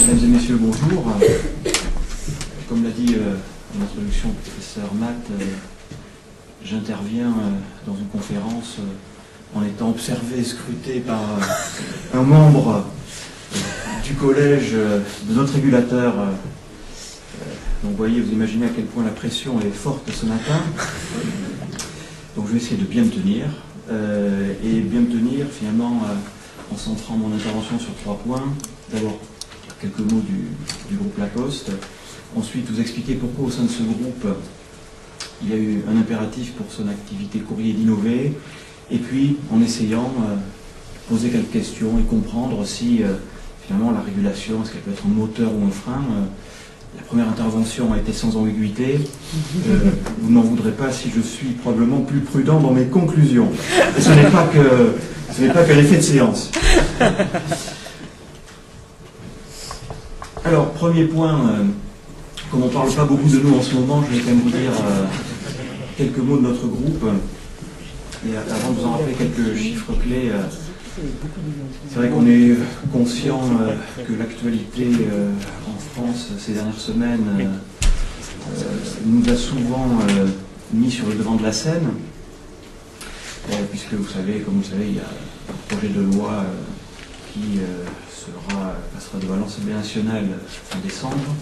Mesdames et messieurs, bonjour. Comme l'a dit euh, en introduction le professeur Matt, euh, j'interviens euh, dans une conférence en étant observé, scruté par un membre du collège de notre régulateur. donc vous voyez, vous imaginez à quel point la pression est forte ce matin. Donc je vais essayer de bien me tenir. et bien me tenir finalement en centrant mon intervention sur trois points. D'abord, quelques mots du, groupe La Poste. Ensuite, vous expliquer pourquoi au sein de ce groupe, il y a eu un impératif pour son activité courrier d'innover. Et puis, en essayant euh, poser quelques questions et comprendre si euh, finalement la régulation, est-ce qu'elle peut être un moteur ou un frein euh, La première intervention a été sans ambiguïté. Euh, vous n'en voudrez pas si je suis probablement plus prudent dans mes conclusions. Ce n'est pas ce n'est pas que l'effet de séance. Alors, premier point, euh, comme on ne parle pas beaucoup de nous en ce moment, je vais quand même vous dire euh, quelques mots de notre groupe. Et avant de vous en rappeler quelques chiffres clés, euh, c'est vrai qu'on est conscient que l'actualité en France ces dernières semaines nous a souvent mis sur le devant de la scène, puisque vous savez, comme vous savez, il y a un projet de loi qui euh, sera, passera devant l'Assemblée nationale fin décembre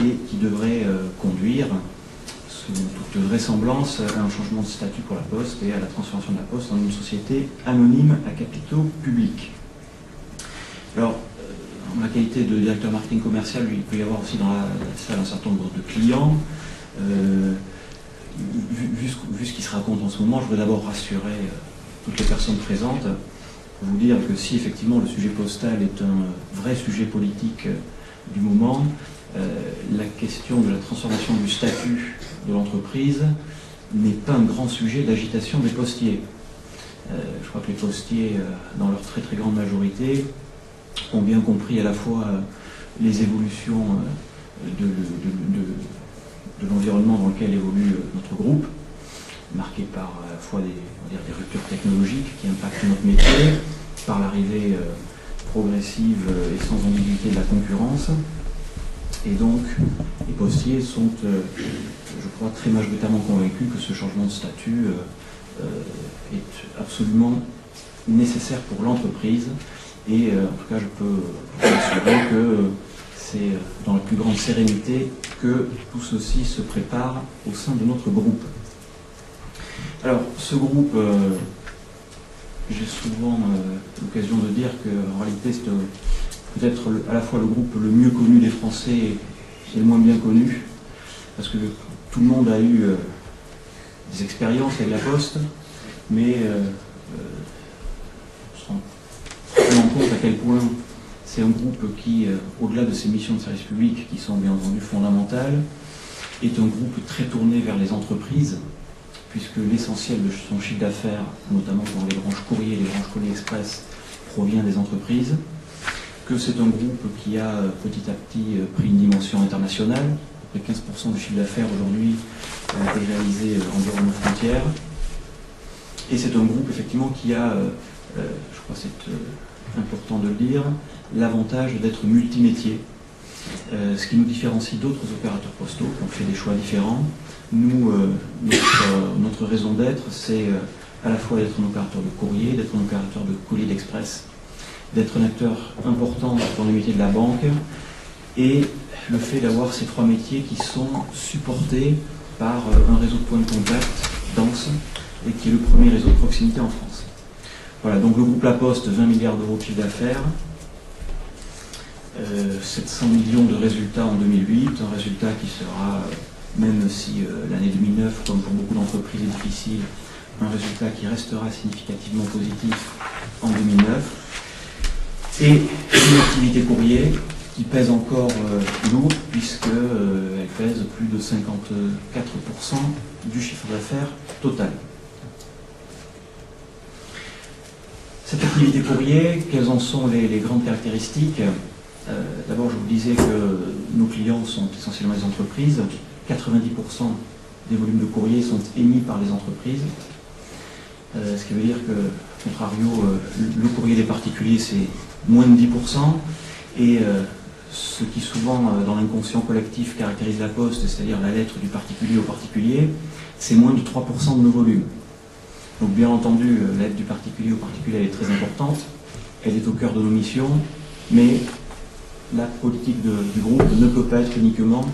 et qui devrait euh, conduire, sous toute vraisemblance, à un changement de statut pour la Poste et à la transformation de la Poste en une société anonyme à capitaux publics. Alors, euh, en ma qualité de directeur marketing commercial, il peut y avoir aussi dans la salle un certain nombre de clients. Euh, vu, ce, vu ce qui se raconte en ce moment, je voudrais d'abord rassurer euh, toutes les personnes présentes pour vous dire que si effectivement le sujet postal est un vrai sujet politique euh, du moment, euh, la question de la transformation du statut de l'entreprise n'est pas un grand sujet d'agitation des postiers. Euh, je crois que les postiers, dans leur très très grande majorité, ont bien compris à la fois les évolutions de, l'environnement dans lequel évolue notre groupe, marqué par à la fois des, on va dire, des ruptures technologiques qui impactent notre métier, par l'arrivée euh, progressive euh, et sans ambiguïté de la concurrence. Et donc, les postiers sont, euh, je crois, très majoritairement convaincus que ce changement de statut euh, euh, est absolument nécessaire pour l'entreprise. Et euh, en tout cas, je peux vous assurer que euh, c'est euh, dans la plus grande sérénité que tout ceci se prépare au sein de notre groupe. Alors, ce groupe, euh, j'ai souvent euh, l'occasion de dire qu'en réalité, c'est euh, peut-être à la fois le groupe le mieux connu des Français et le moins bien connu, parce que tout le monde a eu des expériences avec la Poste, mais on se rend compte à quel point c'est un groupe qui, au-delà de ses missions de service public, qui sont bien entendu fondamentales, est un groupe très tourné vers les entreprises, puisque l'essentiel de son chiffre d'affaires, notamment dans les branches courrier et les branches courrier express, provient des entreprises, que c'est un groupe qui a euh, petit à petit euh, pris une dimension internationale. À peu près 15% du chiffre d'affaires aujourd'hui euh, est réalisé en dehors de nos frontières. Et c'est un groupe effectivement qui a, je crois c'est important de le dire, l'avantage d'être multimétier, euh, ce qui nous différencie d'autres opérateurs postaux qui ont fait des choix différents. Nous, euh, notre, euh, notre raison d'être, c'est à la fois d'être un opérateur de courrier, d'être un opérateur de colis d'express, d'être un acteur important dans le métier de la banque, et le fait d'avoir ces trois métiers qui sont supportés par un réseau de points de contact dense et qui est le premier réseau de proximité en France. Voilà, donc le groupe La Poste, 20 milliards d'euros de chiffre d'affaires, 700 millions de résultats en 2008, un résultat qui sera, euh, même si euh, l'année 2009, comme pour beaucoup d'entreprises, est difficile, un résultat qui restera significativement positif en 2009. Et une activité courrier qui pèse encore euh, lourd, puisqu'elle pèse plus de 54% du chiffre d'affaires total. Cette activité courrier, quelles en sont les, grandes caractéristiques? Euh, D'abord, je vous disais que nos clients sont essentiellement les entreprises. 90% des volumes de courrier sont émis par les entreprises. Euh, ce qui veut dire que, contrario, euh, le courrier des particuliers, c'est moins de 10%, et euh, ce qui souvent dans l'inconscient collectif caractérise la poste, c'est-à-dire la lettre du particulier au particulier, c'est moins de 3% de nos volumes. Donc bien entendu, l'aide du particulier au particulier est très importante, elle est au cœur de nos missions, mais la politique du groupe ne peut pas être uniquement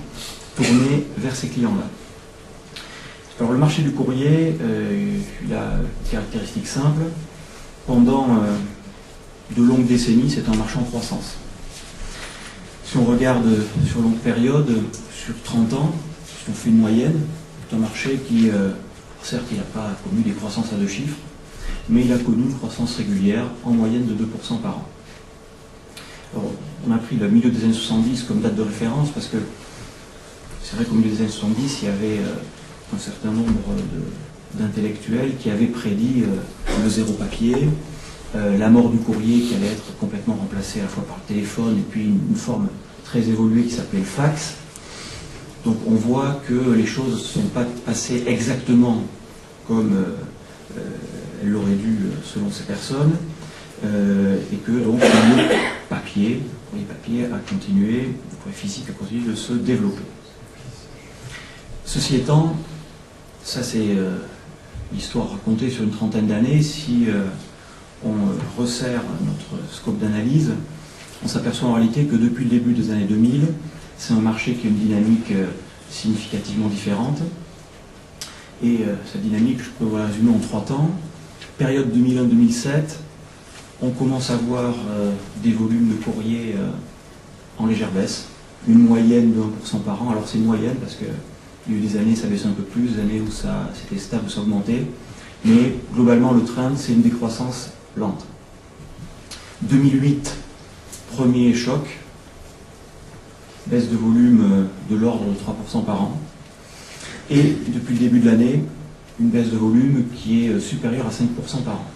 tournée vers ces clients-là. Alors le marché du courrier, euh, il a une caractéristique simple. Pendant euh, de longues décennies, c'est un marché en croissance. Si on regarde sur longue période, sur 30 ans, si on fait une moyenne, c'est un marché qui, euh, certes, il n'a pas connu des croissances à deux chiffres, mais il a connu une croissance régulière en moyenne de 2% par an. On a pris le milieu des années 70 comme date de référence parce que c'est vrai qu'au milieu des années 70, il y avait un certain nombre d'intellectuels qui avaient prédit euh, le zéro papier, euh, la mort du courrier qui allait être complètement remplacée à la fois par le téléphone et puis une, forme très évoluée qui s'appelait le fax. Donc on voit que les choses ne sont pas passées exactement comme euh, elles l'auraient dû selon ces personnes, et que donc le papier, le courrier papier a continué, le courrier physique a continué de se développer. Ceci étant, ça, c'est euh, l'histoire racontée sur une trentaine d'années. Si euh, on resserre notre scope d'analyse, on s'aperçoit en réalité que depuis le début des années 2000, c'est un marché qui a une dynamique euh, significativement différente. Et cette dynamique, je peux vous la résumer en trois temps. Période 2001-2007, on commence à voir des volumes de courrier en légère baisse, une moyenne de 1% par an. Alors c'est une moyenne parce que il y a eu des années, ça baissait un peu plus, des années où ça c'était stable, ça augmentait. Mais globalement, le trend, c'est une décroissance lente. 2008, premier choc, baisse de volume euh, de l'ordre de 3% par an. Et depuis le début de l'année, une baisse de volume qui est euh, supérieure à 5% par an.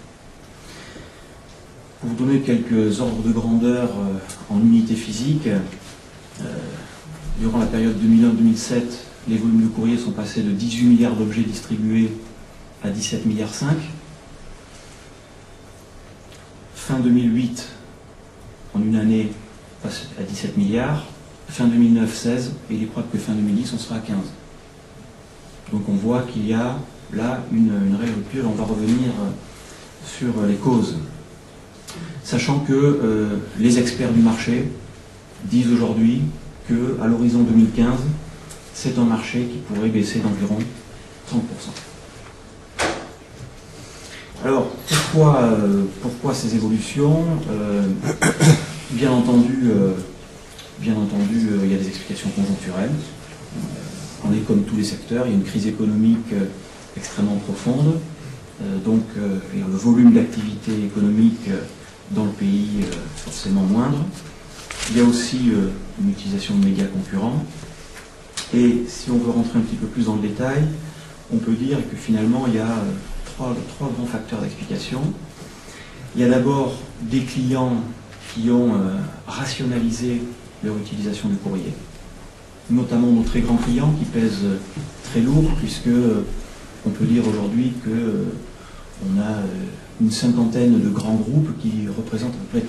Pour vous donner quelques ordres de grandeur euh, en unité physique, durant la période 2001-2007, les volumes de courrier sont passés de 18 milliards d'objets distribués à 17 milliards 5. Fin 2008, en une année, passe à 17 milliards. Fin 2009, 16. Et il est probable que fin 2010, on sera à 15. Donc on voit qu'il y a là une, réelle rupture. On va revenir sur les causes. Sachant que euh, les experts du marché disent aujourd'hui qu'à l'horizon 2015, c'est un marché qui pourrait baisser d'environ 30%. Alors, pourquoi, euh, pourquoi ces évolutions euh, bien entendu il y a des explications conjoncturelles. on est comme tous les secteurs, il y a une crise économique extrêmement profonde. donc, le volume d'activité économique dans le pays forcément moindre. Il y a aussi une utilisation de médias concurrents. Et si on veut rentrer un petit peu plus dans le détail, on peut dire que finalement, il y a euh, trois, grands facteurs d'explication. Il y a d'abord des clients qui ont euh, rationalisé leur utilisation du courrier, notamment nos très grands clients qui pèsent euh, très lourd, puisque on peut dire aujourd'hui que on a une cinquantaine de grands groupes qui représentent à peu près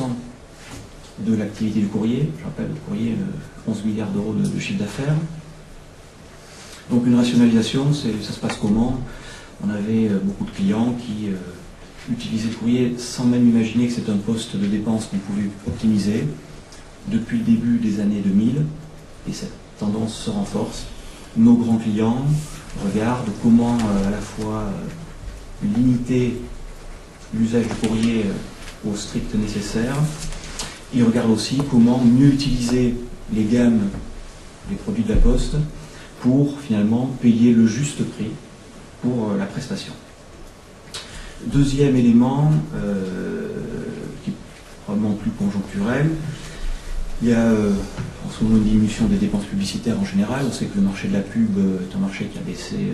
30% de l'activité du courrier. Je rappelle, le courrier, 11 euh, milliards d'euros de, chiffre d'affaires. Donc une rationalisation, ça se passe comment? On avait euh, beaucoup de clients qui euh, utilisaient le courrier sans même imaginer que c'est un poste de dépense qu'on pouvait optimiser depuis le début des années 2000, et cette tendance se renforce. Nos grands clients regardent comment à la fois limiter l'usage du courrier au strict nécessaire, il regarde aussi comment mieux utiliser les gammes des produits de la poste pour finalement payer le juste prix pour euh, la prestation. Deuxième élément, euh, qui est probablement plus conjoncturel, il y a euh, en ce moment une diminution des dépenses publicitaires en général. On sait que le marché de la pub est un marché qui a baissé,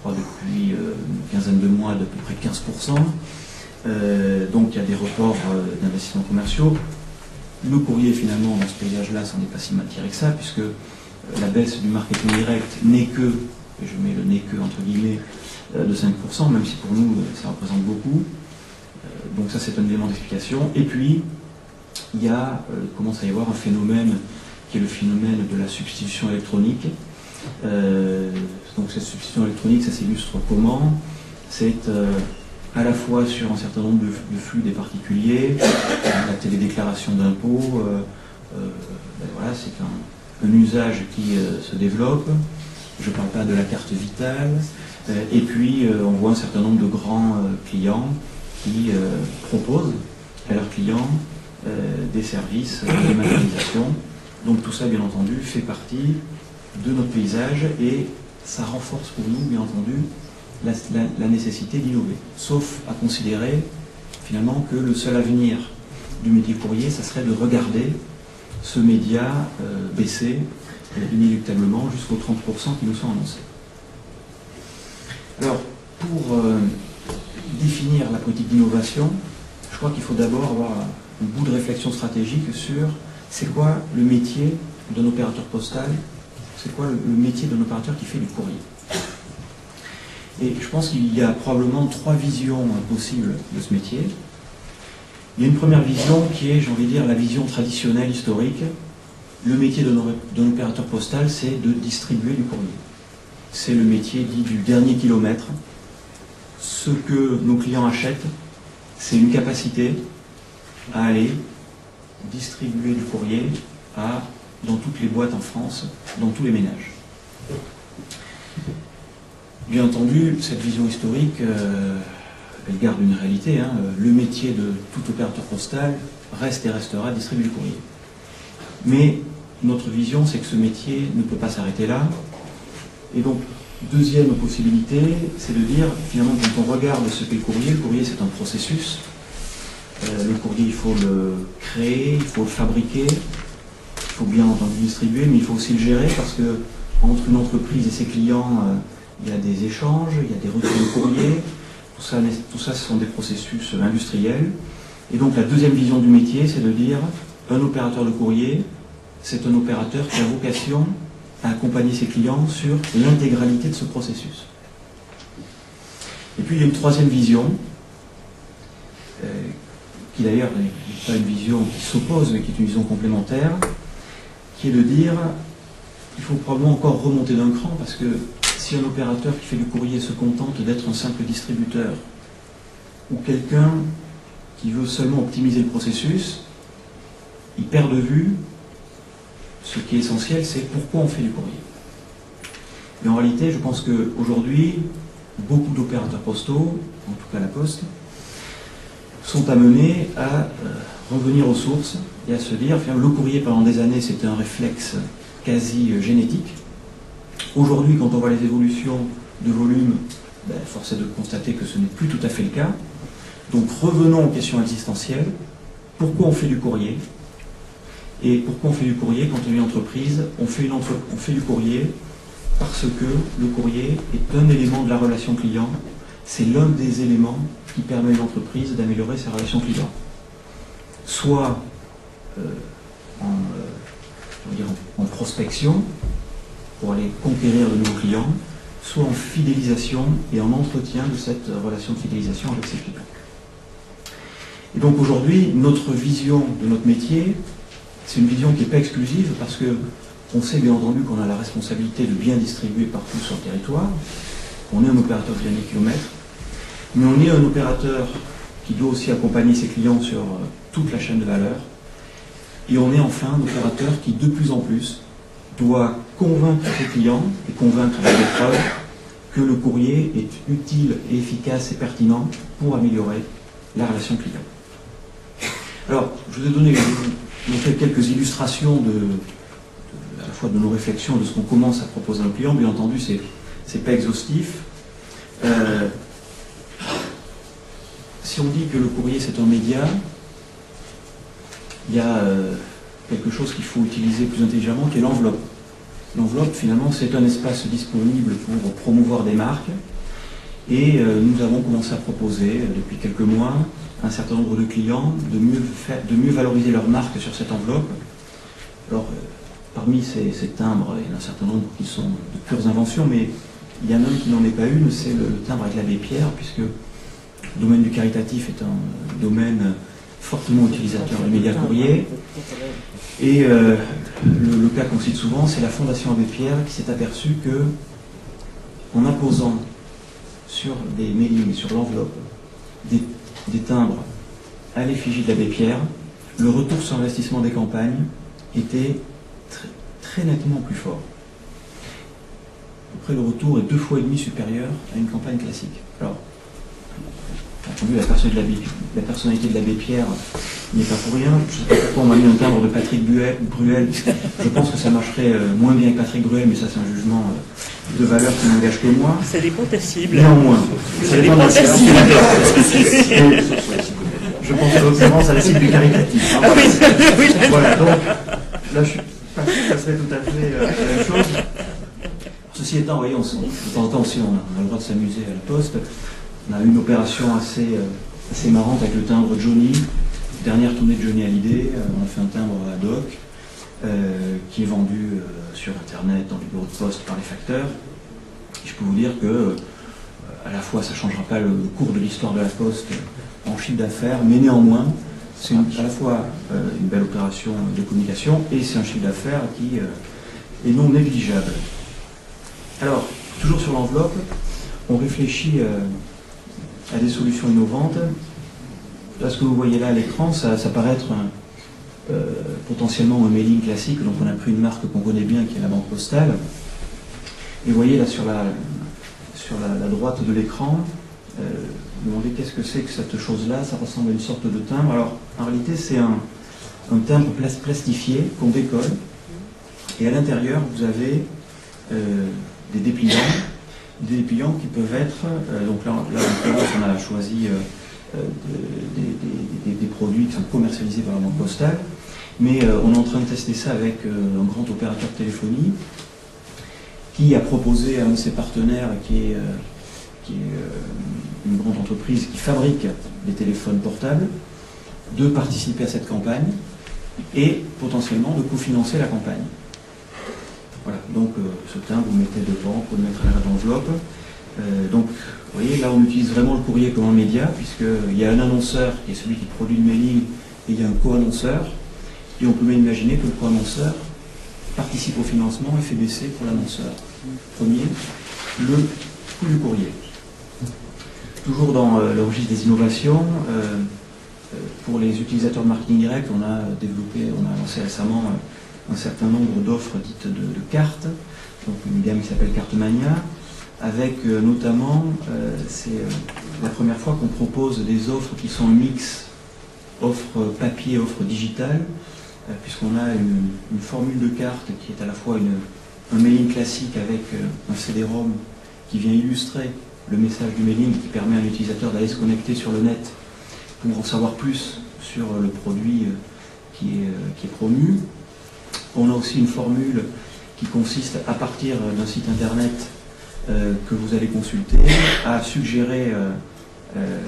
crois, depuis une quinzaine de mois d'à peu près 15%. Euh, donc il y a des reports euh, d'investissements commerciaux. Le courrier, finalement, dans ce paysage-là, ça n'est pas si mal tiré que ça, puisque euh, la baisse du marketing direct n'est que, et je mets le n'est que entre guillemets, de 5%, même si pour nous, ça représente beaucoup. donc ça, c'est un élément d'explication. Et puis, il y a, commence à y avoir un phénomène qui est le phénomène de la substitution électronique. Donc cette substitution électronique, ça s'illustre comment? C'est à la fois sur un certain nombre de, flux des particuliers, la télédéclaration d'impôts, ben voilà, c'est un, usage qui se développe. Je ne parle pas de la carte vitale, euh, et puis, euh, on voit un certain nombre de grands euh, clients qui proposent à leurs clients des services de dématérialisation. Donc tout ça, bien entendu, fait partie de notre paysage et ça renforce pour nous, bien entendu, la, nécessité d'innover. Sauf à considérer finalement que le seul avenir du métier courrier, ça serait de regarder ce média baisser inéluctablement jusqu'aux 30% qui nous sont annoncés. Alors, pour euh, définir la politique d'innovation, je crois qu'il faut d'abord avoir un bout de réflexion stratégique sur c'est quoi le métier d'un opérateur postal, c'est quoi le métier d'un opérateur qui fait du courrier. Et je pense qu'il y a probablement trois visions possibles de ce métier. Il y a une première vision qui est, j'ai envie de dire, la vision traditionnelle, historique. Le métier d'un opérateur postal, c'est de distribuer du courrier c'est le métier dit du dernier kilomètre. Ce que nos clients achètent, c'est une capacité à aller distribuer du courrier à, dans toutes les boîtes en France, dans tous les ménages. Bien entendu, cette vision historique, euh, elle garde une réalité. Hein. Le métier de tout opérateur postal reste et restera distribuer du courrier. Mais notre vision, c'est que ce métier ne peut pas s'arrêter là. Et donc, deuxième possibilité, c'est de dire, finalement, quand on regarde ce qu'est le courrier, le courrier c'est un processus. Euh, le courrier, il faut le créer, il faut le fabriquer, faut bien entendu distribuer, mais il faut aussi le gérer parce que entre une entreprise et ses clients, euh, il y a des échanges, il y a des retours de courrier. Tout ça, tout ça, ce sont des processus industriels. Et donc la deuxième vision du métier, c'est de dire, un opérateur de courrier, c'est un opérateur qui a vocation à accompagner ses clients sur l'intégralité de ce processus. Et puis il y a une troisième vision, euh, qui d'ailleurs n'est pas une vision qui s'oppose, mais qui est une vision complémentaire, qui est de dire il faut probablement encore remonter d'un cran, parce que si un opérateur qui fait du courrier se contente d'être un simple distributeur, ou quelqu'un qui veut seulement optimiser le processus, il perd de vue ce qui est essentiel, c'est pourquoi on fait du courrier. Et en réalité, je pense qu'aujourd'hui, beaucoup d'opérateurs postaux, en tout cas la Poste, sont amenés à euh, revenir aux sources et à se dire, le courrier pendant des années, c'était un réflexe quasi euh, génétique. Aujourd'hui, quand on voit les évolutions de volume, ben, force est de constater que ce n'est plus tout à fait le cas. Donc revenons aux questions existentielles. Pourquoi on fait du courrier? Et pourquoi on fait du courrier quand on est une entreprise? On fait, on fait du courrier parce que le courrier est un élément de la relation client. C'est l'un des éléments qui permet à une entreprise d'améliorer sa relation client. Soit euh, euh, en, prospection, pour aller conquérir de nouveaux clients, soit en fidélisation et en entretien de cette relation de fidélisation avec ses clients. Et donc aujourd'hui, notre vision de notre métier, c'est une vision qui n'est pas exclusive parce que on sait bien entendu qu'on a la responsabilité de bien distribuer partout sur le territoire. On est un opérateur de dernier kilomètre, mais on est un opérateur qui doit aussi accompagner ses clients sur euh, toute la chaîne de valeur. Et on est enfin un opérateur qui, de plus en plus, doit convaincre ses clients et convaincre des preuves que le courrier est utile et efficace et pertinent pour améliorer la relation client. Alors, je vous ai donné on fait quelques illustrations de, à la fois de nos réflexions, de ce qu'on commence à proposer à nos clients. Bien entendu, ce n'est pas exhaustif. Euh, si on dit que le courrier c'est un média, il y a euh, quelque chose qu'il faut utiliser plus intelligemment, qui est l'enveloppe. L'enveloppe, finalement, c'est un espace disponible pour promouvoir des marques. Et euh, nous avons commencé à proposer depuis quelques mois un certain nombre de clients de mieux, de mieux valoriser leur marque sur cette enveloppe. Alors, euh, parmi ces, timbres, il y en a un certain nombre qui sont de pures inventions, mais il y en a un qui n'en est pas une, c'est le, timbre avec l'abbé Pierre, puisque le domaine du caritatif est un domaine fortement utilisateur du média courrier. Et euh, le, cas qu'on cite souvent, c'est la Fondation Abbé Pierre qui s'est aperçue que, en imposant sur des mailings, sur l'enveloppe, des, timbres à l'effigie de l'abbé Pierre, le retour sur investissement des campagnes était très, nettement plus fort. Après, le retour est deux fois et demi supérieur à une campagne classique. Alors, la, la personnalité de l'abbé Pierre n'est pas pour rien. Je ne sais pas pourquoi on m'a mis un timbre de Patrick Bruel. Je pense que ça marcherait euh, moins bien que Patrick Bruel, mais ça, c'est un jugement euh, de valeur qui n'engage que moi. Ça dépend ta cible. Néanmoins. Ça dépend de ta cible. Je pense en l'occurrence à la cible du caritatif. Ah oui, voilà, donc là, je suis pas sûr que ça serait tout à fait euh, la même chose. Ceci étant, voyez, on, de temps en temps aussi, on a, le droit de s'amuser à la poste. On a eu une opération assez, euh, assez marrante avec le timbre Johnny. Dernière tournée de Johnny Hallyday, euh, on a fait un timbre ad hoc euh, qui est vendu sur Internet, dans les bureaux de poste, par les facteurs. je peux vous dire que, à la fois, ça ne changera pas le, cours de l'histoire de la poste en chiffre d'affaires, mais néanmoins, c'est à la fois une belle opération de communication et c'est un chiffre d'affaires qui est non négligeable. Alors, toujours sur l'enveloppe, on réfléchit à des solutions innovantes. Là, ce que vous voyez là à l'écran, ça, paraît être euh, potentiellement un mailing classique. Donc, on a pris une marque qu'on connaît bien, qui est la banque postale. Et vous voyez là sur la, droite de l'écran, euh, vous demandez qu'est-ce que c'est que cette chose-là. Ça ressemble à une sorte de timbre. Alors, en réalité, c'est un, un timbre plastifié qu'on décolle. Et à l'intérieur, vous avez des dépliants, des dépliants qui peuvent être, euh, donc là, là on a choisi euh, euh, des, produits qui sont commercialisés par la banque postale, mais on est en train de tester ça avec un grand opérateur de téléphonie qui a proposé à un de ses partenaires, qui est une grande entreprise qui fabrique des téléphones portables, de participer à cette campagne et potentiellement de cofinancer la campagne. Donc euh, ce timbre, vous mettez devant, pour le mettre à la d'enveloppe. Euh, donc, vous voyez, là, on utilise vraiment le courrier comme un média, puisqu'il y a un annonceur qui est celui qui produit le mailing, et il y a un co-annonceur. Et on peut même imaginer que le co-annonceur participe au financement et fait baisser pour l'annonceur. Premier, le coût du courrier. Toujours dans euh, le registre des innovations, pour les utilisateurs de marketing direct, on a développé, on a lancé récemment un certain nombre d'offres dites de, cartes, donc une gamme qui s'appelle Cartemania, avec euh, notamment, euh, c'est euh, la première fois qu'on propose des offres qui sont mix, offres papier, offres digitales, puisqu'on a une, formule de carte qui est à la fois une, un mailing classique avec un CD-ROM qui vient illustrer le message du mailing, qui permet à l'utilisateur d'aller se connecter sur le net pour en savoir plus sur le produit qui est, qui est promu. On a aussi une formule qui consiste, à partir d'un site internet euh, que vous allez consulter, à suggérer euh, euh,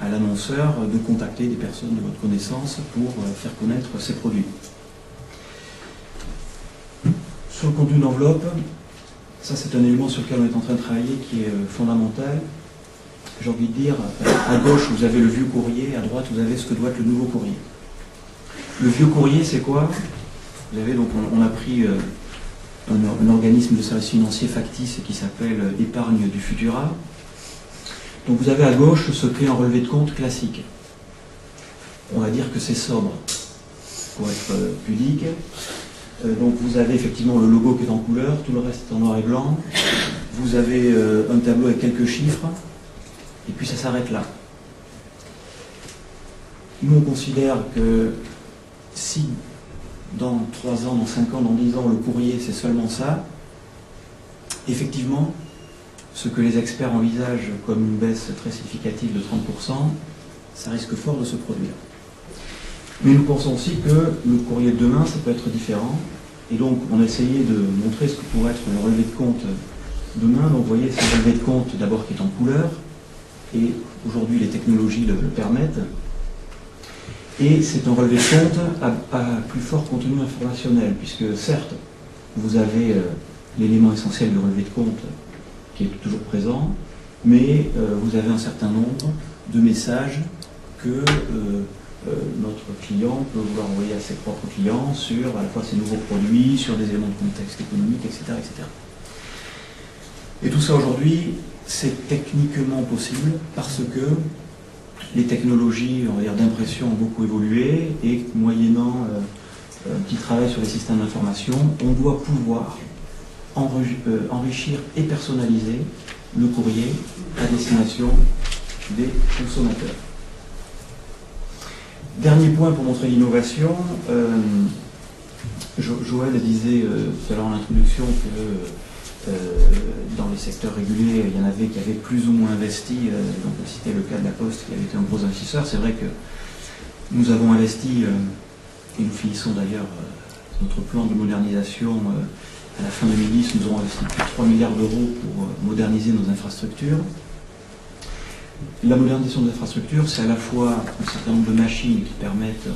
à l'annonceur de contacter des personnes de votre connaissance pour faire connaître ses produits. Sur le contenu d'enveloppe, ça c'est un élément sur lequel on est en train de travailler qui est fondamental. J'ai envie de dire, à gauche vous avez le vieux courrier, à droite vous avez ce que doit être le nouveau courrier. Le vieux courrier c'est quoi? Vous avez donc, on, a pris euh, un, organisme de service financier factice qui s'appelle euh, Épargne du Futura. Donc vous avez à gauche ce qu'est un relevé de compte classique. On va dire que c'est sobre, pour être euh, pudique. donc vous avez effectivement le logo qui est en couleur, tout le reste est en noir et blanc. Vous avez un tableau avec quelques chiffres, et puis ça s'arrête là. Nous on considère que si dans 3 ans, dans 5 ans, dans 10 ans, le courrier, c'est seulement ça, effectivement, ce que les experts envisagent comme une baisse très significative de 30%, ça risque fort de se produire. Mais nous pensons aussi que le courrier de demain, ça peut être différent. Et donc, on a essayé de montrer ce que pourrait être le relevé de compte demain. Donc, vous voyez, c'est un relevé de compte d'abord qui est en couleur. Et aujourd'hui, les technologies le permettent. Et c'est un relevé de compte à, plus fort contenu informationnel, puisque certes, vous avez euh, l'élément essentiel du relevé de compte qui est toujours présent, mais euh, vous avez un certain nombre de messages que euh, notre client peut vouloir envoyer à ses propres clients sur à la fois ses nouveaux produits, sur des éléments de contexte économique, etc. etc. Et tout ça aujourd'hui, c'est techniquement possible parce que les technologies d'impression ont beaucoup évolué et moyennant euh, un petit travail sur les systèmes d'information, on doit pouvoir enrichir et personnaliser le courrier à destination des consommateurs. Dernier point pour montrer l'innovation. Euh, Joël disait euh, tout à l'heure en introduction que euh, dans les secteurs réguliers, il y en avait qui avaient plus ou moins investi. donc on le cas de la Poste qui avait été un gros investisseur. C'est vrai que nous avons investi, et nous finissons d'ailleurs notre plan de modernisation à la fin 2010, nous avons investi plus de 3 milliards d'euros pour moderniser nos infrastructures. La modernisation des infrastructures, c'est à la fois un certain nombre de machines qui permettent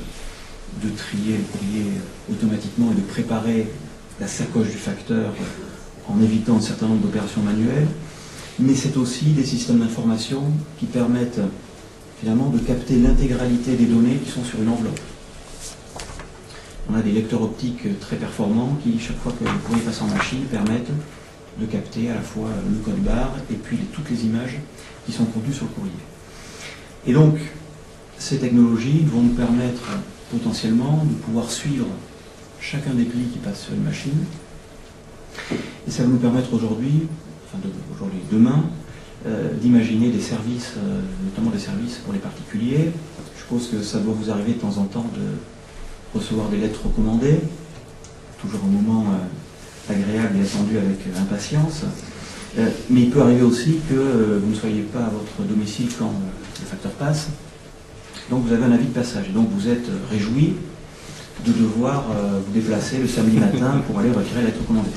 de trier le courrier automatiquement et de préparer la sacoche du facteur en évitant un certain nombre d'opérations manuelles, mais c'est aussi des systèmes d'information qui permettent finalement de capter l'intégralité des données qui sont sur une enveloppe. On a des lecteurs optiques très performants qui, chaque fois que le courrier passe en machine, permettent de capter à la fois le code barre et puis toutes les images qui sont contenues sur le courrier. Et donc, ces technologies vont nous permettre potentiellement de pouvoir suivre chacun des plis qui passent sur une machine. Et ça va nous permettre aujourd'hui, enfin aujourd'hui, demain, euh, d'imaginer des services, euh, notamment des services pour les particuliers. Je suppose que ça doit vous arriver de temps en temps de recevoir des lettres recommandées, toujours un moment euh, agréable et attendu avec impatience. Mais il peut arriver aussi que vous ne soyez pas à votre domicile quand le facteur passe. Donc vous avez un avis de passage. Et donc vous êtes réjoui de devoir vous déplacer le samedi matin pour aller retirer la lettre commandée.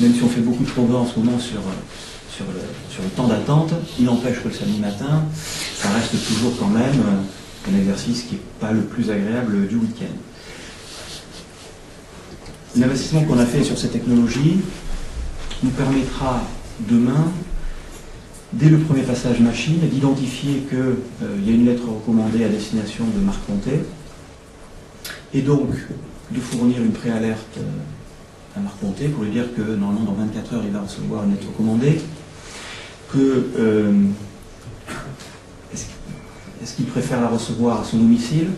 Même si on fait beaucoup de progrès en ce moment sur, sur, le, sur le temps d'attente, il n'empêche que le samedi matin, ça reste toujours quand même un exercice qui n'est pas le plus agréable du week-end. L'investissement qu'on a fait sur ces technologies nous permettra demain, dès le premier passage machine, d'identifier qu'il euh, y a une lettre recommandée à destination de Marc Pontet, et donc de fournir une préalerte euh, à Marc pour lui dire que normalement dans 24 heures il va recevoir une lettre recommandée, que euh, est-ce qu'il préfère la recevoir à son domicile,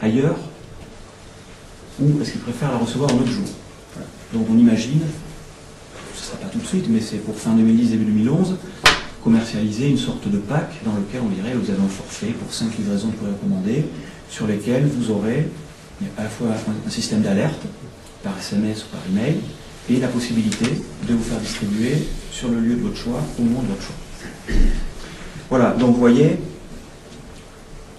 ailleurs, ou est-ce qu'il préfère la recevoir un autre jour? Donc on imagine pas tout de suite, mais c'est pour fin 2010, début 2011, commercialiser une sorte de pack dans lequel on dirait vous avez un forfait pour 5 livraisons recommandé, sur lesquelles vous aurez à la fois un, système d'alerte par SMS ou par email, et la possibilité de vous faire distribuer sur le lieu de votre choix au moment de votre choix. Voilà, donc vous voyez,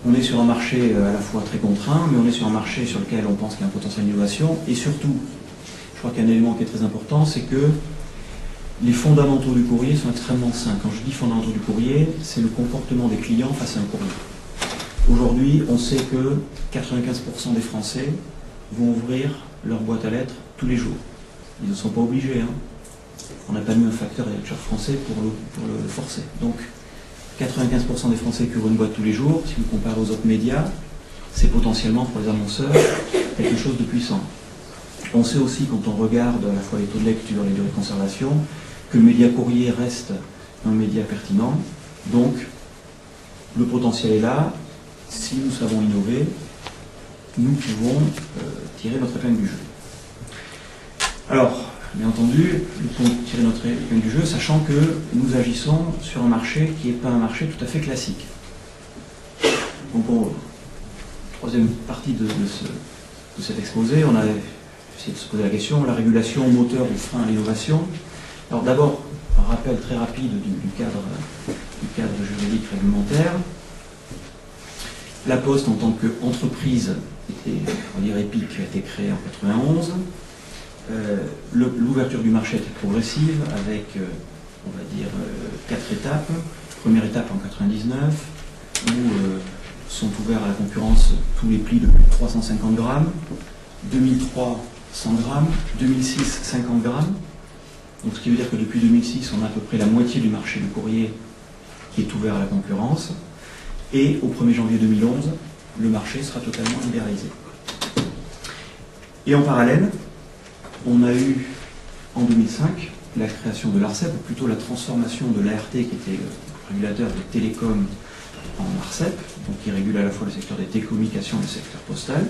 on est sur un marché euh, à la fois très contraint, mais on est sur un marché sur lequel on pense qu'il y a un potentiel d'innovation, et surtout, je crois qu'un élément qui est très important, c'est que les fondamentaux du courrier sont extrêmement simples. Quand je dis fondamentaux du courrier, c'est le comportement des clients face à un courrier. Aujourd'hui, on sait que 95% des Français vont ouvrir leur boîte à lettres tous les jours. Ils ne sont pas obligés. Hein. On n'a pas mis un facteur électeur français pour le, pour le forcer. Donc, 95% des Français qui ouvrent une boîte tous les jours, si vous comparez aux autres médias, c'est potentiellement pour les annonceurs quelque chose de puissant. On sait aussi, quand on regarde à la fois les taux de lecture, les durées de conservation, que le média courrier reste un média pertinent. Donc, le potentiel est là. Si nous savons innover, nous pouvons euh, tirer notre épingle du jeu. Alors, bien entendu, nous pouvons tirer notre épingle du jeu, sachant que nous agissons sur un marché qui n'est pas un marché tout à fait classique. Donc, pour troisième partie de, de cet exposé, on a essayé de se poser la question, la régulation moteur ou frein à l'innovation. Alors d'abord, un rappel très rapide du, cadre, du cadre juridique réglementaire. La Poste, en tant qu'entreprise, on dire, épique, a été créée en 91. Euh, l'ouverture du marché était progressive avec, euh, on va dire, euh, quatre étapes. Première étape en 99, où sont ouverts à la concurrence tous les plis de plus de 350 grammes. 2003, 100 grammes. 2006, 50 grammes. Donc, ce qui veut dire que depuis 2006, on a à peu près la moitié du marché du courrier qui est ouvert à la concurrence. Et au 1er janvier 2011, le marché sera totalement libéralisé. Et en parallèle, on a eu en 2005 la création de l'ARCEP, ou plutôt la transformation de l'ART, qui était le régulateur des télécoms, en ARCEP, donc qui régule à la fois le secteur des télécommunications et le secteur postal.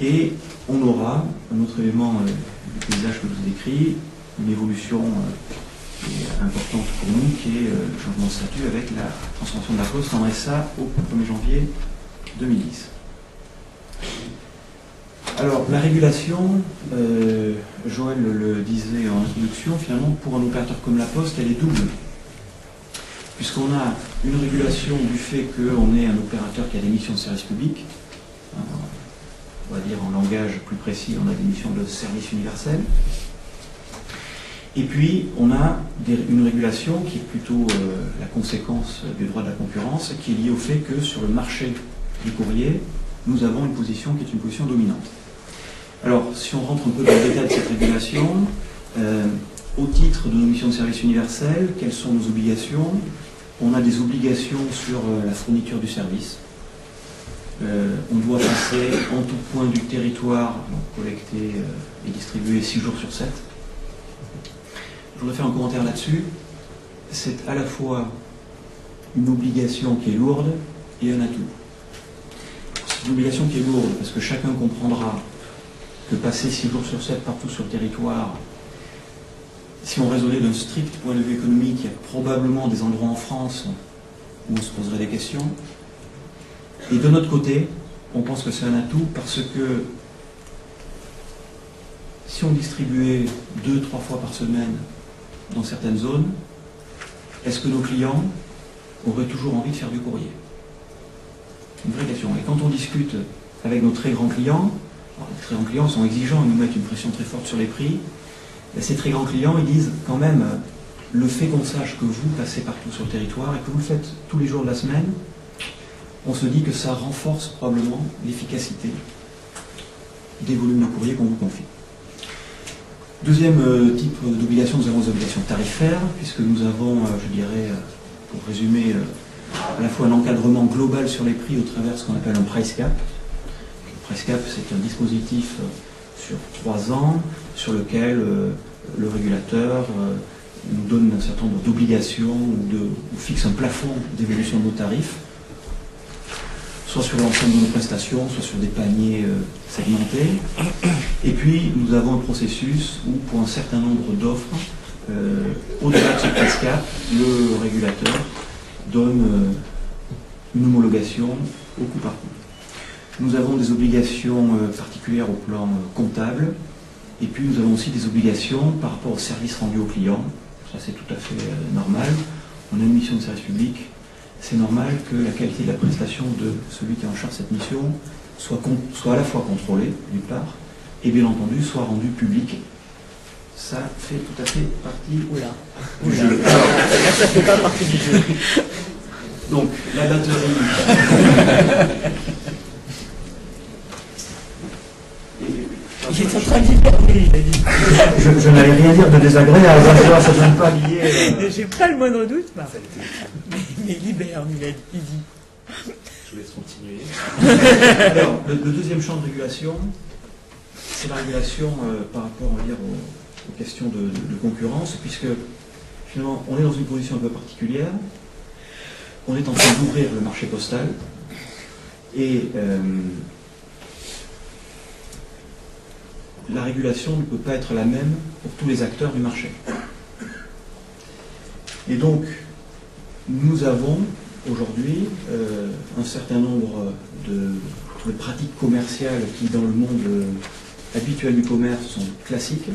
Et on aura un autre élément euh, du paysage que je vous décris, une évolution euh, importante pour nous, qui est euh, le changement de statut avec la transformation de la Poste en SA au 1er janvier 2010. Alors, la régulation, euh, Joël le disait en introduction, finalement, pour un opérateur comme la Poste, elle est double. Puisqu'on a une régulation du fait qu'on est un opérateur qui a des missions de service public, hein, on va dire en langage plus précis, on a des missions de service universel. Et puis, on a une régulation qui est plutôt euh, la conséquence du droit de la concurrence, qui est liée au fait que sur le marché du courrier, nous avons une position qui est une position dominante. Alors, si on rentre un peu dans le détail de cette régulation, euh, au titre de nos missions de service universel, quelles sont nos obligations? On a des obligations sur euh, la fourniture du service. Euh, on doit passer en tout point du territoire, donc collecter et distribuer 6 jours sur 7. Je voudrais faire un commentaire là-dessus. C'est à la fois une obligation qui est lourde et un atout. C'est une obligation qui est lourde parce que chacun comprendra que passer 6 jours sur 7 partout sur le territoire, si on raisonnait d'un strict point de vue économique, il y a probablement des endroits en France où on se poserait des questions. Et de notre côté, on pense que c'est un atout parce que si on distribuait deux, trois fois par semaine dans certaines zones, est-ce que nos clients auraient toujours envie de faire du courrier? Une vraie question. Et quand on discute avec nos très grands clients, les très grands clients sont exigeants, ils nous mettent une pression très forte sur les prix, ces très grands clients, ils disent quand même, le fait qu'on sache que vous passez partout sur le territoire et que vous le faites tous les jours de la semaine, on se dit que ça renforce probablement l'efficacité des volumes de courrier qu'on vous confie. Deuxième euh, type d'obligation, nous avons les obligations tarifaires, puisque nous avons, euh, je dirais, euh, pour résumer, à la fois un encadrement global sur les prix au travers de ce qu'on appelle un price cap. Le price cap, c'est un dispositif euh, sur trois ans sur lequel euh, le régulateur euh, nous donne un certain nombre d'obligations ou, fixe un plafond d'évolution de nos tarifs, soit sur l'ensemble de nos prestations, soit sur des paniers segmentés. Et puis, nous avons un processus où, pour un certain nombre d'offres, au-delà de ce price cap, le régulateur donne euh, une homologation au coup par coup. Nous avons des obligations euh, particulières au plan euh, comptable, et puis nous avons aussi des obligations par rapport au service rendu aux clients. Ça, c'est tout à fait normal. On a une mission de service public. C'est normal que la qualité de la prestation de celui qui est en charge de cette mission soit à la fois contrôlée, d'une part, et bien entendu, soit rendue publique. Ça fait tout à fait partie Oula. du Oula. jeu. Là, ça fait pas partie du jeu. Donc, la batterie. Il est en train d'hiberner, il a dit. Je, je n'allais rien dire de désagréable, hein, ça ne donne pas lié. euh, J'ai pas le moindre doute, mais, mais, mais il hiberne, il, a, dit. Je vous laisse continuer. Alors, le, le deuxième champ de régulation, c'est la régulation euh, par rapport, on va dire, aux, aux questions de, concurrence, puisque finalement, on est dans une position un peu particulière. On est en train d'ouvrir le marché postal et euh, la régulation ne peut pas être la même pour tous les acteurs du marché. Et donc, nous avons aujourd'hui euh, un certain nombre de, de pratiques commerciales qui, dans le monde euh, habituel du commerce, sont classiques,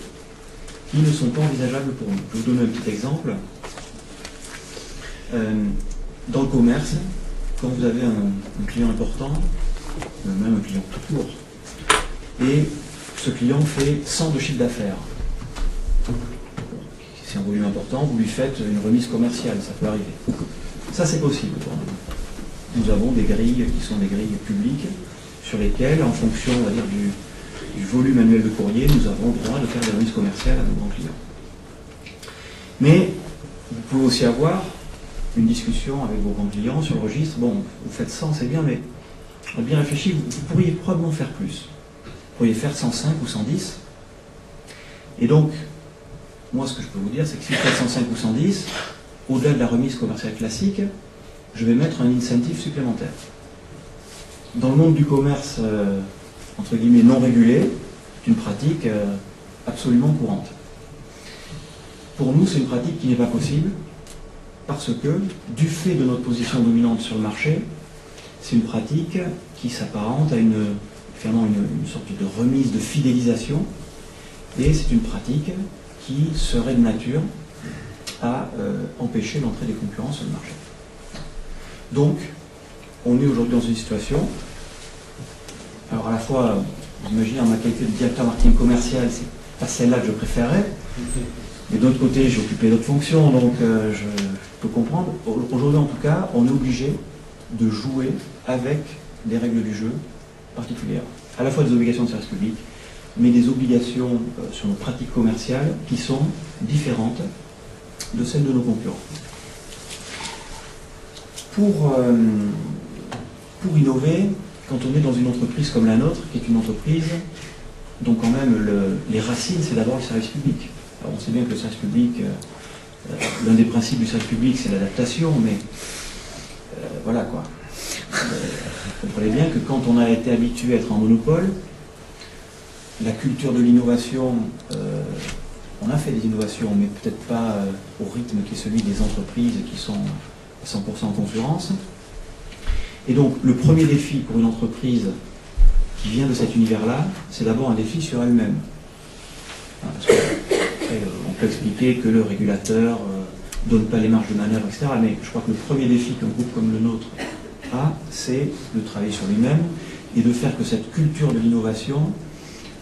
qui ne sont pas envisageables pour nous. Je vous donner un petit exemple. Euh, dans le commerce, quand vous avez un, un client important, euh, même un client tout court, et ce client fait 100 de chiffre d'affaires, c'est un volume important, vous lui faites une remise commerciale, ça peut arriver. Ça, c'est possible pour nous. Nous avons des grilles qui sont des grilles publiques sur lesquelles, en fonction on va dire, du, du volume annuel de courrier, nous avons le droit de faire des remises commerciales à nos grands clients. Mais vous pouvez aussi avoir une discussion avec vos grands clients sur le registre. Bon, vous faites 100, c'est bien, mais bien réfléchi, vous, pourriez probablement faire plus. Vous pourriez faire 105 ou 110. Et donc, moi, ce que je peux vous dire, c'est que si vous faites 105 ou 110, au-delà de la remise commerciale classique, je vais mettre un incentive supplémentaire. Dans le monde du commerce, euh, entre guillemets, non régulé, c'est une pratique euh, absolument courante. Pour nous, c'est une pratique qui n'est pas possible parce que, du fait de notre position dominante sur le marché, c'est une pratique qui s'apparente à une, finalement une sorte de remise de fidélisation et c'est une pratique qui serait de nature à euh, empêcher l'entrée des concurrents sur le marché. Donc, on est aujourd'hui dans une situation, alors à la fois, vous imaginez, en ma qualité de directeur marketing commercial, c'est pas celle-là que je préférais, mais d'autre côté, j'ai occupé d'autres fonctions, donc euh, je peux comprendre. Aujourd'hui, en tout cas, on est obligé de jouer avec des règles du jeu particulières, à la fois des obligations de service public, mais des obligations euh, sur nos pratiques commerciales qui sont différentes de celles de nos concurrents. Pour, euh, pour innover, quand on est dans une entreprise comme la nôtre, qui est une entreprise dont quand même le- les racines, c'est d'abord le service public. Alors on sait bien que le service public, euh, euh, l'un des principes du service public, c'est l'adaptation, mais euh, voilà quoi. Vous comprenez bien que quand on a été habitué à être en monopole, la culture de l'innovation, on a fait des innovations, mais peut-être pas au rythme qui est celui des entreprises qui sont à 100% en concurrence. Et donc, le premier défi pour une entreprise qui vient de cet univers-là, c'est d'abord un défi sur elle-même. Hein, euh, on peut expliquer que le régulateur ne donne pas les marges de manœuvre, etc. Mais je crois que le premier défi qu'un groupe comme le nôtre a, c'est de travailler sur lui-même et de faire que cette culture de l'innovation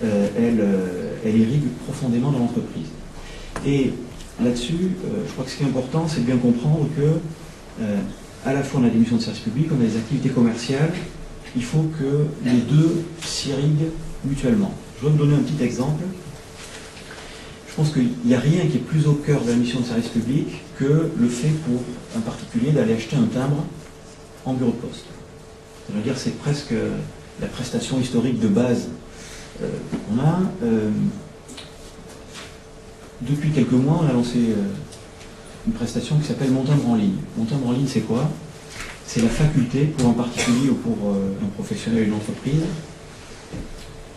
euh, elle, euh, elle irrigue profondément dans l'entreprise. Et là-dessus, euh, je crois que ce qui est important, c'est de bien comprendre que, euh, à la fois on a des missions de service public, on a des activités commerciales, il faut que les deux s'irriguent mutuellement. Je vais vous donner un petit exemple. Je pense qu'il n'y a rien qui est plus au cœur de la mission de service public que le fait pour un particulier d'aller acheter un timbre en bureau de poste. C'est-à-dire c'est presque la prestation historique de base euh, on a, euh, depuis quelques mois, on a lancé euh, une prestation qui s'appelle Mon timbre en ligne. Mon timbre en ligne, c'est quoi? C'est la faculté pour un particulier ou pour euh, un professionnel, une entreprise,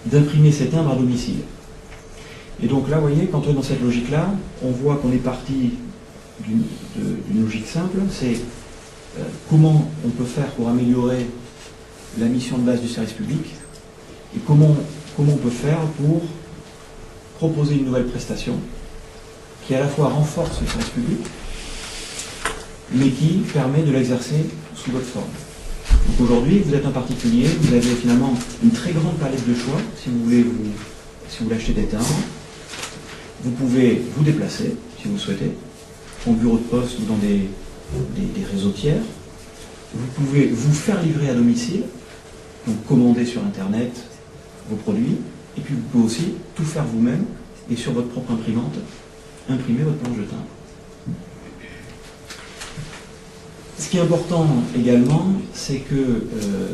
d'imprimer ses timbres à domicile. Et donc là, vous voyez, quand on est dans cette logique-là, on voit qu'on est parti d'une logique simple, c'est euh, comment on peut faire pour améliorer la mission de base du service public et comment on peut faire pour proposer une nouvelle prestation qui à la fois renforce le service public, mais qui permet de l'exercer sous votre forme. Donc aujourd'hui, vous êtes un particulier, vous avez finalement une très grande palette de choix si vous voulez, vous, si vous des timbres. Vous pouvez vous déplacer, si vous souhaitez, en bureau de poste ou dans des, des, des réseaux tiers. Vous pouvez vous faire livrer à domicile, donc commander sur Internet vos produits, et puis vous pouvez aussi tout faire vous-même et sur votre propre imprimante, imprimer votre planche de timbre. Ce qui est important également, c'est que euh,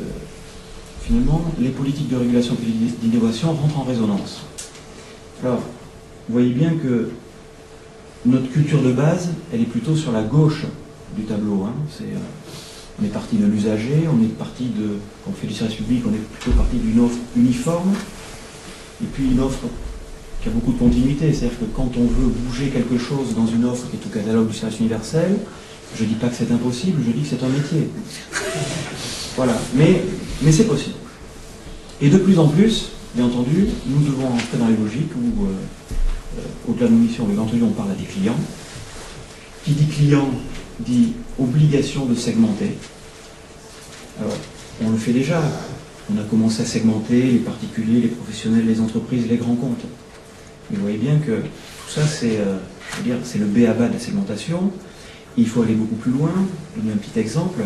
finalement, les politiques de régulation et d'innovation rentrent en résonance. Alors, vous voyez bien que notre culture de base, elle est plutôt sur la gauche du tableau. hein. Euh, on est parti de l'usager, on est parti de, quand on fait du service public, on est plutôt parti d'une offre uniforme, et puis une offre qui a beaucoup de continuité. C'est-à-dire que quand on veut bouger quelque chose dans une offre qui est au catalogue du service universel, je ne dis pas que c'est impossible, je dis que c'est un métier. Voilà, mais, mais c'est possible. Et de plus en plus, bien entendu, nous devons entrer dans les logiques où, euh, euh, au-delà de nos missions, bien entendu, on parle à des clients. Qui dit client dit obligation de segmenter. Alors, on le fait déjà. On a commencé à segmenter les particuliers, les professionnels, les entreprises, les grands comptes. Mais vous voyez bien que tout ça, c'est euh, c'est le B à bas de la segmentation. Il faut aller beaucoup plus loin. Je vais donner un petit exemple.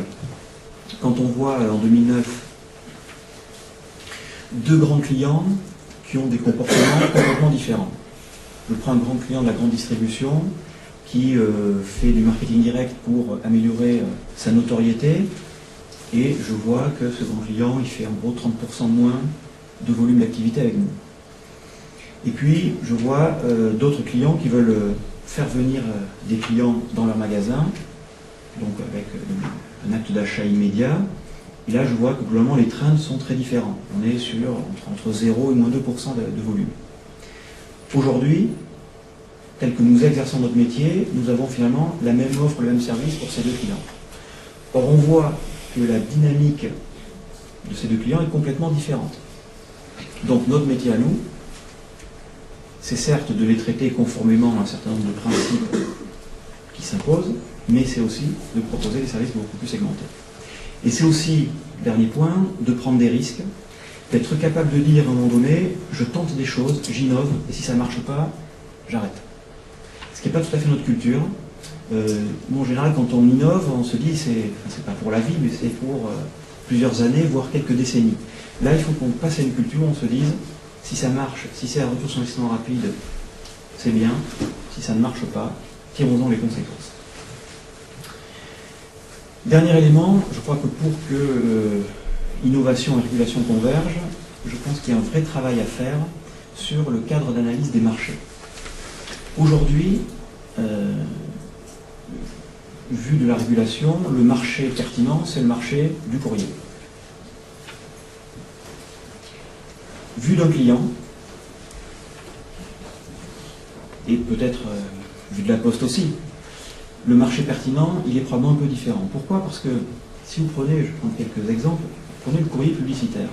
Quand on voit euh, en 2009 deux grands clients qui ont des comportements complètement différents. Je prends un grand client de la grande distribution qui euh, fait du marketing direct pour améliorer euh, sa notoriété. Et je vois que ce grand client, il fait en gros 30% de moins de volume d'activité avec nous. Et puis, je vois euh, d'autres clients qui veulent euh, faire venir euh, des clients dans leur magasin, donc avec un acte d'achat immédiat. Et là, je vois que globalement, les trends sont très différents. On est sur entre, entre 0 et moins 2% de, de volume. Aujourd'hui, tel que nous exerçons notre métier, nous avons finalement la même offre, le même service pour ces deux clients. Or, on voit que la dynamique de ces deux clients est complètement différente. Donc, notre métier à nous, c'est certes de les traiter conformément à un certain nombre de principes qui s'imposent, mais c'est aussi de proposer des services beaucoup plus segmentés. Et c'est aussi, dernier point, de prendre des risques, d'être capable de dire à un moment donné, je tente des choses, j'innove, et si ça ne marche pas, j'arrête. Ce qui n'est pas tout à fait notre culture. Euh, en général, quand on innove, on se dit, c'est pas pour la vie, mais c'est pour euh, plusieurs années, voire quelques décennies. Là, il faut qu'on passe à une culture où on se dise, si ça marche, si c'est un retour sur investissement rapide, c'est bien. Si ça ne marche pas, tirons-en les conséquences. Dernier élément, je crois que pour que euh, innovation et régulation convergent, je pense qu'il y a un vrai travail à faire sur le cadre d'analyse des marchés. Aujourd'hui, euh, vu de la régulation, le marché pertinent, c'est le marché du courrier. Vu d'un client, et peut-être euh, vu de la poste aussi, le marché pertinent, il est probablement un peu différent. Pourquoi? Parce que si vous prenez, je prends quelques exemples, prenez le courrier publicitaire.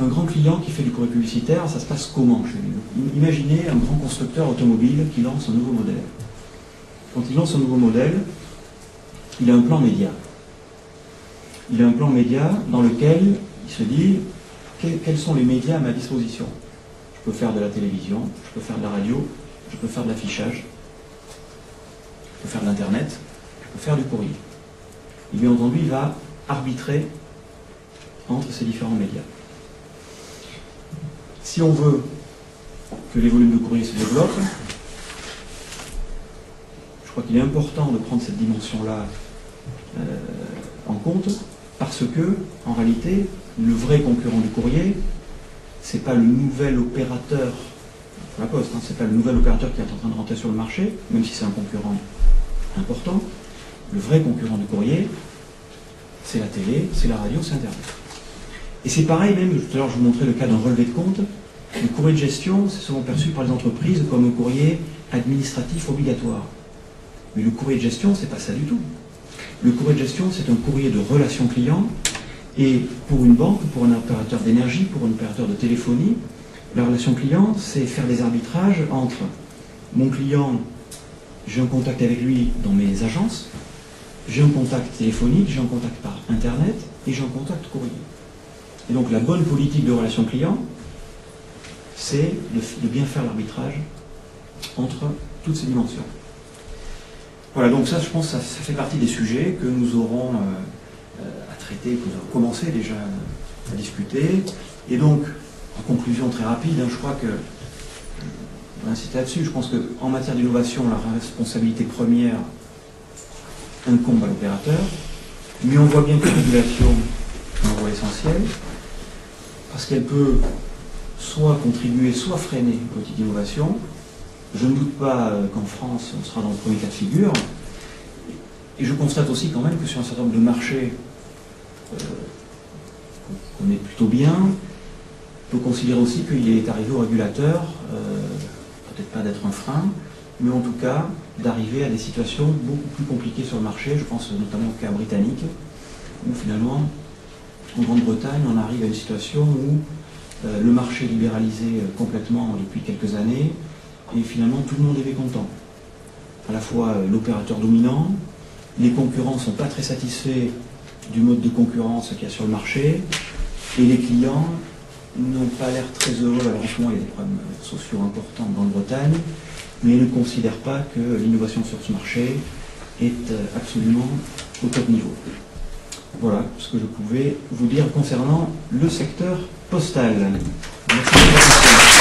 Un grand client qui fait du courrier publicitaire, ça se passe comment chez lui? Imaginez un grand constructeur automobile qui lance un nouveau modèle. Quand il lance un nouveau modèle, il a un plan média. Il a un plan média dans lequel il se dit quels, sont les médias à ma disposition? Je peux faire de la télévision, je peux faire de la radio, je peux faire de l'affichage, je peux faire de l'Internet, je peux faire du courrier. Et bien entendu, il va arbitrer entre ces différents médias. Si on veut que les volumes de courrier se développent, je crois qu'il est important de prendre cette dimension-là euh, en compte, parce que, en réalité, le vrai concurrent du courrier, c'est pas le nouvel opérateur, la poste, hein, c'est pas le nouvel opérateur qui est en train de rentrer sur le marché, même si c'est un concurrent important. Le vrai concurrent du courrier, c'est la télé, c'est la radio, c'est Internet. Et c'est pareil même, tout à l'heure je vous montrais le cas d'un relevé de compte, le courrier de gestion, c'est souvent perçu par les entreprises comme un courrier administratif obligatoire. Mais le courrier de gestion, c'est pas ça du tout. Le courrier de gestion, c'est un courrier de relation client. Et pour une banque, pour un opérateur d'énergie, pour un opérateur de téléphonie, la relation client, c'est faire des arbitrages entre mon client, j'ai un contact avec lui dans mes agences, j'ai un contact téléphonique, j'ai un contact par Internet et j'ai un contact courrier. Et donc la bonne politique de relation client, c'est de, bien faire l'arbitrage entre toutes ces dimensions. Voilà, donc ça, je pense, ça, ça fait partie des sujets que nous aurons euh, nous avons commencé déjà à discuter. Et donc, en conclusion très rapide, hein, je crois que, je vais insister là-dessus, je pense qu'en matière d'innovation, la responsabilité première incombe à l'opérateur, mais on voit bien que la régulation est un rôle essentiel, parce qu'elle peut soit contribuer, soit freiner une politique d'innovation. Je ne doute pas euh, qu'en France, on sera dans le premier cas de figure. Et je constate aussi quand même que sur un certain nombre de marchés, euh, qu'on est plutôt bien, on peut considérer aussi qu'il est arrivé au régulateur, euh, peut-être pas d'être un frein, mais en tout cas d'arriver à des situations beaucoup plus compliquées sur le marché. Je pense notamment au cas britannique, où finalement, en Grande-Bretagne, on arrive à une situation où euh, le marché est libéralisé euh, complètement depuis quelques années, et finalement tout le monde est mécontent. À la fois euh, l'opérateur dominant, les concurrents ne sont pas très satisfaits du mode de concurrence qu'il y a sur le marché, et les clients n'ont pas l'air très heureux. Alors en il y a des problèmes sociaux importants en Grande-Bretagne, mais ils ne considèrent pas que l'innovation sur ce marché est absolument au top niveau. Voilà ce que je pouvais vous dire concernant le secteur postal. Merci.